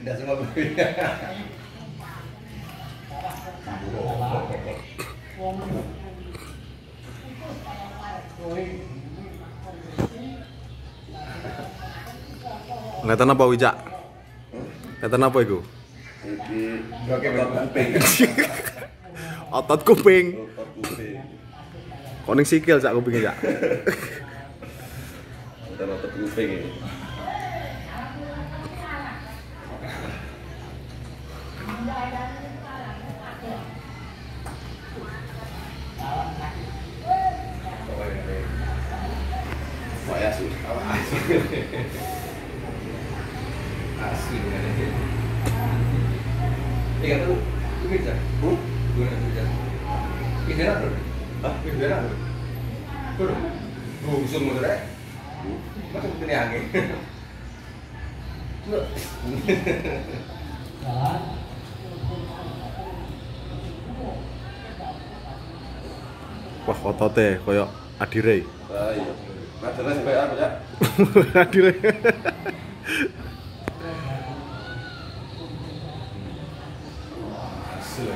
Tidak semua berbeda. Ngeliatan apa Wija? Ngeliatan apa itu? Kuping. Otot kuping. Otot kuping. Kok ning sikil sak kupingnya, Cak? Otot kuping ini. Wah ya sih, asli. Asli bener. Iya tuh, itu bisa. Bu, gimana bisa? Pindah bro. Hah? Pindah bro. Bro, bungsung motor ya. Masa begini angin. Bro. Wah, ototnya koyo adire. Ah iya. Ngajarnya sampai apa ya?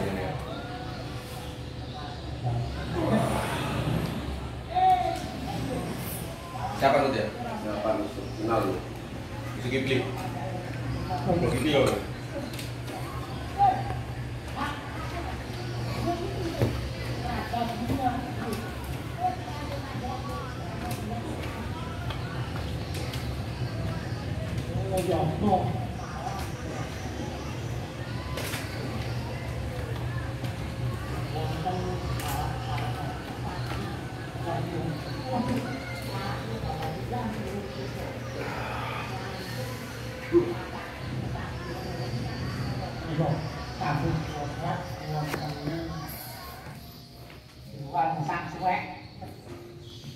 ini. Siapa tuh dia? Siapa tuh? Kenal lu? bây giờ một Hãy subscribe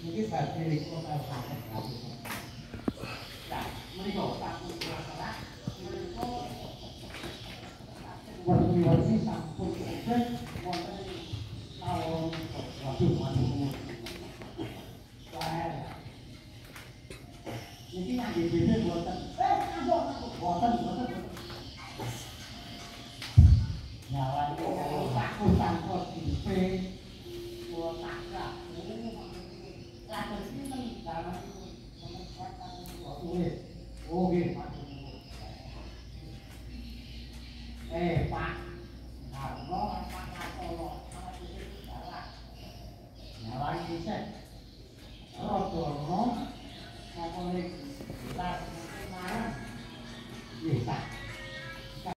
cho kênh Ghiền Mì Gõ Để không bỏ lỡ những video hấp dẫn 我们有欣赏不足，跟我们大王老舅关系不错。来，你今晚给给我等，哎，师傅，师傅，我等我等。鸟啊，大姑三姑。哎，把。